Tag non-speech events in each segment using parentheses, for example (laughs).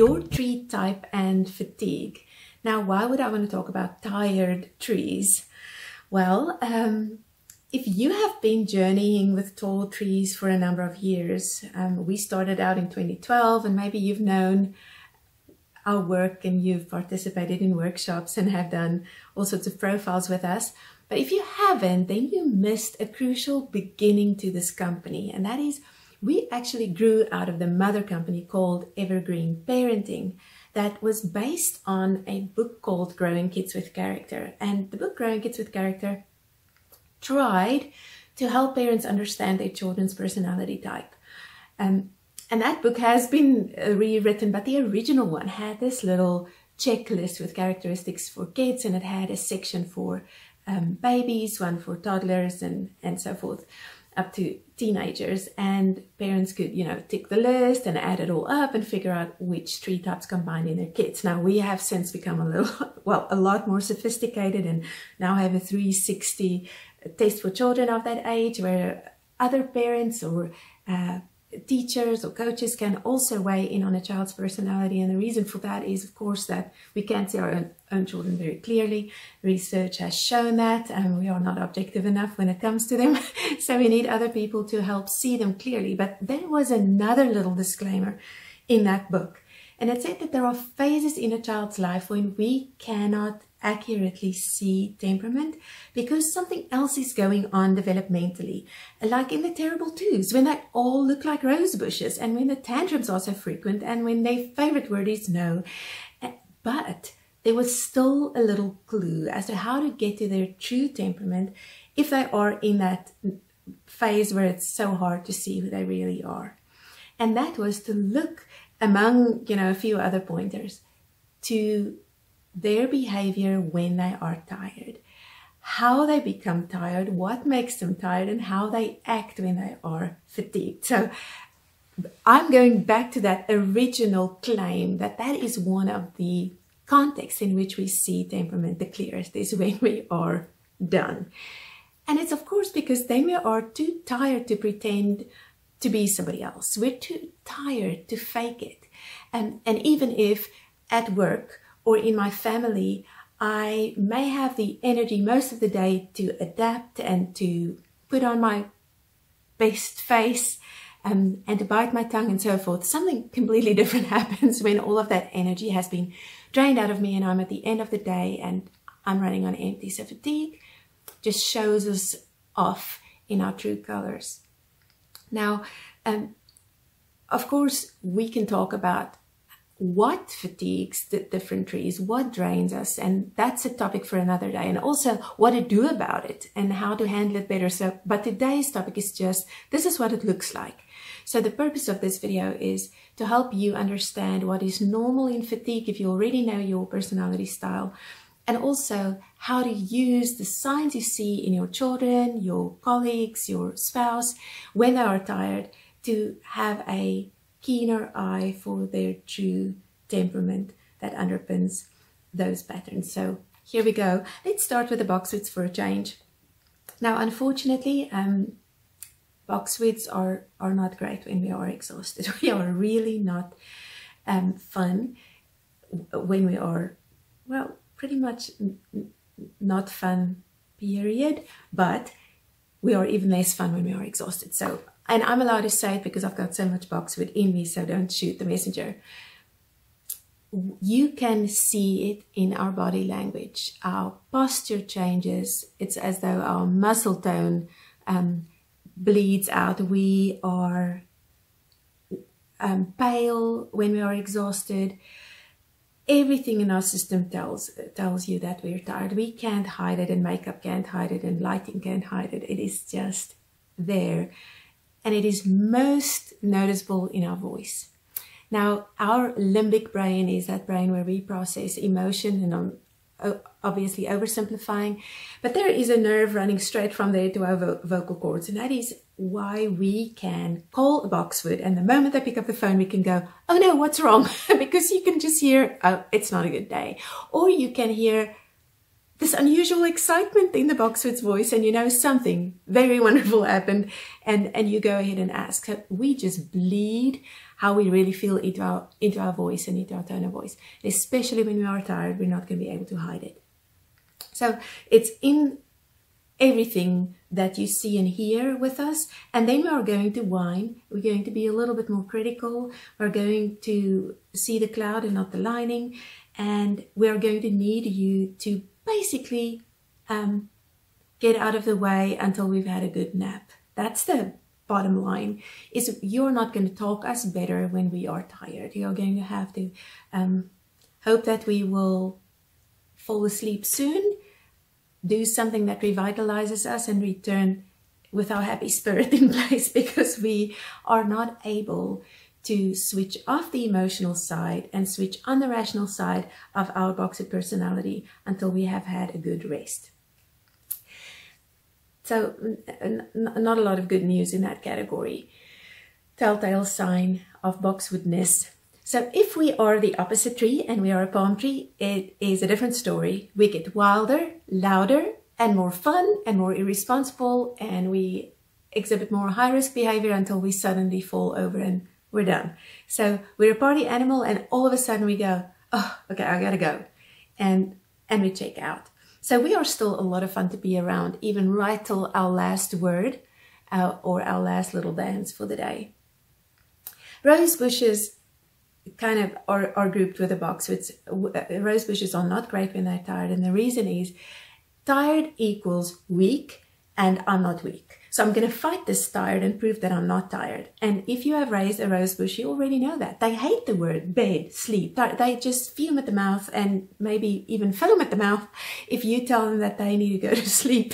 your tree type and fatigue. Now, why would I want to talk about tired trees? Well, um, if you have been journeying with tall trees for a number of years, um, we started out in 2012, and maybe you've known our work and you've participated in workshops and have done all sorts of profiles with us. But if you haven't, then you missed a crucial beginning to this company, and that is we actually grew out of the mother company called Evergreen Parenting that was based on a book called Growing Kids with Character. And the book Growing Kids with Character tried to help parents understand their children's personality type. Um, and that book has been uh, rewritten, but the original one had this little checklist with characteristics for kids, and it had a section for um, babies, one for toddlers, and, and so forth up to teenagers and parents could you know tick the list and add it all up and figure out which tree types combine in their kids. Now we have since become a little (laughs) well a lot more sophisticated and now have a 360 test for children of that age where other parents or uh, teachers or coaches can also weigh in on a child's personality. And the reason for that is, of course, that we can't see our own, own children very clearly. Research has shown that, and we are not objective enough when it comes to them. (laughs) so we need other people to help see them clearly. But there was another little disclaimer in that book. And it said that there are phases in a child's life when we cannot accurately see temperament because something else is going on developmentally. Like in the terrible twos, when they all look like rose bushes and when the tantrums are so frequent and when their favorite word is no. But there was still a little clue as to how to get to their true temperament if they are in that phase where it's so hard to see who they really are. And that was to look among, you know, a few other pointers to their behavior when they are tired, how they become tired, what makes them tired, and how they act when they are fatigued. So I'm going back to that original claim that that is one of the contexts in which we see temperament the clearest is when we are done. And it's of course because then we are too tired to pretend to be somebody else. We're too tired to fake it. And, and even if at work or in my family, I may have the energy most of the day to adapt and to put on my best face um, and to bite my tongue and so forth. Something completely (laughs) different happens when all of that energy has been drained out of me and I'm at the end of the day and I'm running on empty. So fatigue just shows us off in our true colors. Now, um, of course, we can talk about what fatigues the different trees, what drains us, and that's a topic for another day. And also what to do about it and how to handle it better. So, but today's topic is just, this is what it looks like. So the purpose of this video is to help you understand what is normal in fatigue if you already know your personality style and also how to use the signs you see in your children, your colleagues, your spouse when they are tired to have a keener eye for their true temperament that underpins those patterns. So here we go. Let's start with the boxwoods for a change. Now, unfortunately, um, boxwoods are, are not great when we are exhausted. (laughs) We are really not um, fun when we are, well, pretty much not fun, period. But we are even less fun when we are exhausted. So and I'm allowed to say it because I've got so much box within me, so don't shoot the messenger. You can see it in our body language. Our posture changes. It's as though our muscle tone um, bleeds out. We are um, pale when we are exhausted. Everything in our system tells tells you that we're tired. We can't hide it, and makeup can't hide it, and lighting can't hide it. It is just there and it is most noticeable in our voice. Now, our limbic brain is that brain where we process emotion, and um, I'm obviously oversimplifying, but there is a nerve running straight from there to our vo vocal cords, and that is why we can call a boxwood, and the moment they pick up the phone, we can go, "Oh no, what's wrong?" (laughs) because you can just hear, "Oh, it's not a good day," or you can hear this unusual excitement in the boxwood's voice and you know something very (laughs) wonderful happened and and you go ahead and ask we just bleed how we really feel into our into our voice and into our tone of voice. Especially when we are tired we're not going to be able to hide it. So it's in everything that you see and hear with us. And then we are going to whine. We're going to be a little bit more critical. We're going to see the cloud and not the lining. And we are going to need you to basically um, get out of the way until we've had a good nap. That's the bottom line is you're not going to talk us better when we are tired. You're going to have to um, hope that we will fall asleep soon do something that revitalizes us and return with our happy spirit (laughs) in place because we are not able to switch off the emotional side and switch on the rational side of our boxed personality until we have had a good rest. So, not a lot of good news in that category. Telltale sign of boxwoodness so if we are the opposite tree and we are a palm tree, it is a different story. We get wilder, louder, and more fun and more irresponsible, and we exhibit more high risk behavior until we suddenly fall over and we're done. So we're a party animal, and all of a sudden we go, oh, okay, I gotta go, and and we check out. So we are still a lot of fun to be around, even right till our last word uh, or our last little dance for the day. Rose bushes kind of are, are grouped with a box. So it's uh, rose bushes are not great when they're tired. And the reason is tired equals weak and I'm not weak. So I'm going to fight this tired and prove that I'm not tired. And if you have raised a rose bush, you already know that. They hate the word bed, sleep. They just fume at the mouth and maybe even foam at the mouth if you tell them that they need to go to (laughs) sleep.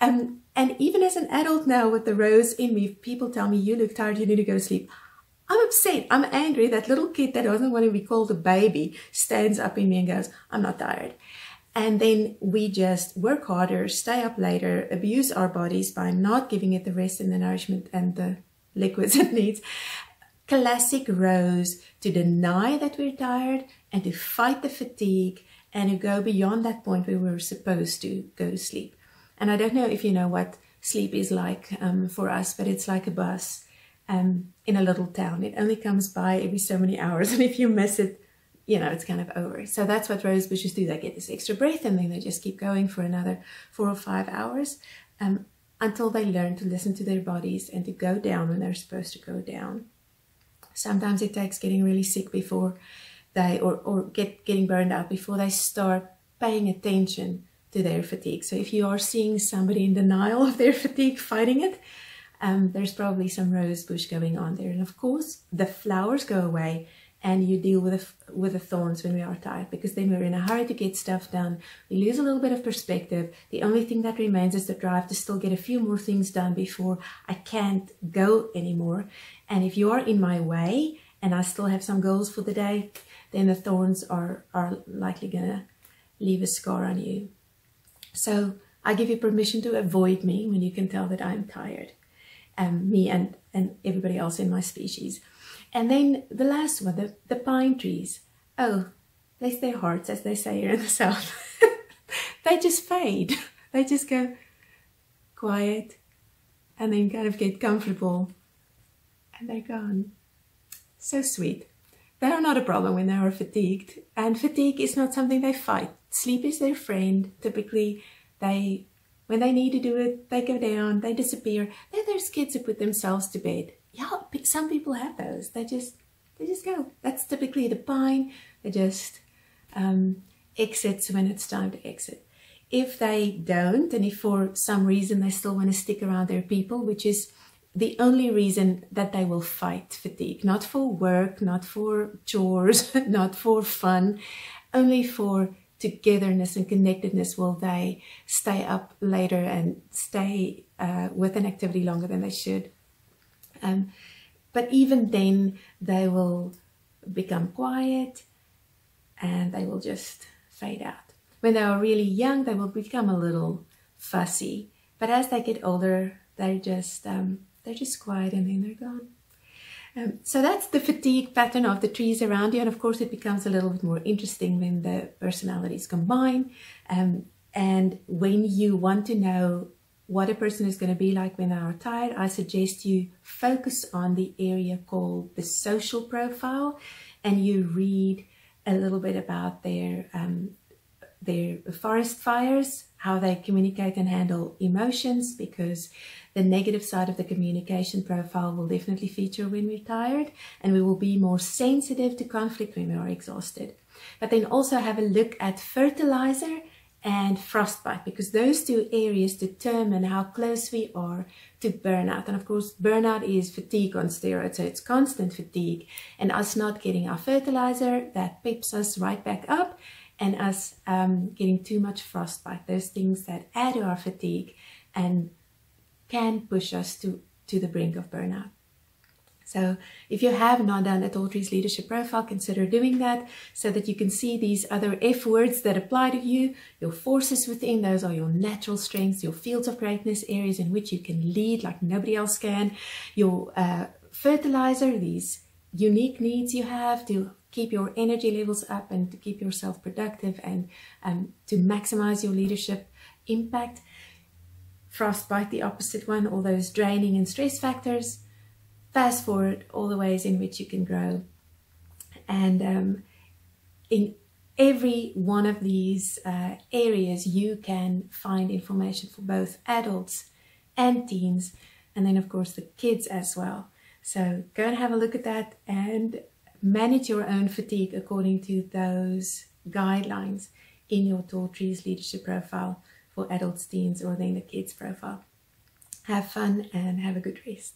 Um, and even as an adult now with the rose in me, people tell me, you look tired, you need to go to sleep. I'm upset. I'm angry. That little kid that doesn't want to be called a baby stands up in me and goes, I'm not tired. And then we just work harder, stay up later, abuse our bodies by not giving it the rest and the nourishment and the (laughs) liquids it needs. Classic Rose to deny that we're tired and to fight the fatigue and to go beyond that point where we're supposed to go to sleep. And I don't know if you know what sleep is like um, for us, but it's like a bus um, in a little town. It only comes by every so many hours, (laughs) and if you miss it, you know, it's kind of over. So that's what rose bushes do. They get this extra breath and then they just keep going for another four or five hours um, until they learn to listen to their bodies and to go down when they're supposed to go down. Sometimes it takes getting really sick before they, or, or get, getting burned out before they start paying attention to their fatigue. So if you are seeing somebody in denial (laughs) of their fatigue, fighting it, um, there's probably some rose bush going on there. And of course, the flowers go away and you deal with the, with the thorns when we are tired because then we're in a hurry to get stuff done. We lose a little bit of perspective. The only thing that remains is the drive to still get a few more things done before I can't go anymore. And if you are in my way and I still have some goals for the day, then the thorns are, are likely going to leave a scar on you. So I give you permission to avoid me when you can tell that I'm tired um, me and, and everybody else in my species. And then the last one, the, the pine trees. Oh, bless their hearts, as they say here in the (laughs) south. they just fade. They just go quiet and then kind of get comfortable and they're gone. So sweet. They are not a problem when they are fatigued, and fatigue is not something they fight. Sleep is their friend. Typically, they when they need to do it, they go down, they disappear. They're those kids who put themselves to bed. Yeah, some people have those. They just, they just go. That's typically the pine. They just um, exits when it's time to exit. If they don't, and if for some reason they still want to stick around their people, which is the only reason that they will fight fatigue, not for work, not for chores, (laughs) not for fun, only for togetherness and connectedness will they stay up later and stay uh, with an activity longer than they should. Um, but even then, they will become quiet and they will just fade out. When they are really young, they will become a little fussy. But as they get older, they're just um, they're just quiet and then they're gone. Um, so that's the fatigue pattern of the trees around you. And of course, it becomes a little bit more interesting when the personalities combine. Um, And when you want to know what a person is going to be like when they are tired, I suggest you focus on the area called the social profile and you read a little bit about their um, their forest fires, how they communicate and handle emotions, because the negative side of the communication profile will definitely feature when we're tired, and we will be more sensitive to conflict when we are exhausted. But then also have a look at fertilizer and frostbite because those two areas determine how close we are to burnout. And of course, burnout is fatigue on steroids, so it's constant fatigue. And us not getting our fertilizer, that peps us right back up, and us um, getting too much frostbite, those things that add to our fatigue and can push us to, to the brink of burnout. So if you have not done a Tall Trees leadership profile, consider doing that so that you can see these other F words that apply to you, your forces within, those are your natural strengths, your fields of greatness, areas in which you can lead like nobody else can, your uh, fertilizer, these unique needs you have to keep your energy levels up and to keep yourself productive and um, to maximize your leadership impact. Frostbite, the opposite one, all those draining and stress factors fast forward all the ways in which you can grow. And um, in every one of these uh, areas, you can find information for both adults and teens, and then, of course, the kids as well. So go and have a look at that and manage your own fatigue according to those guidelines in your Tall Trees leadership profile for adults, teens, or then the kids profile. Have fun and have a good rest.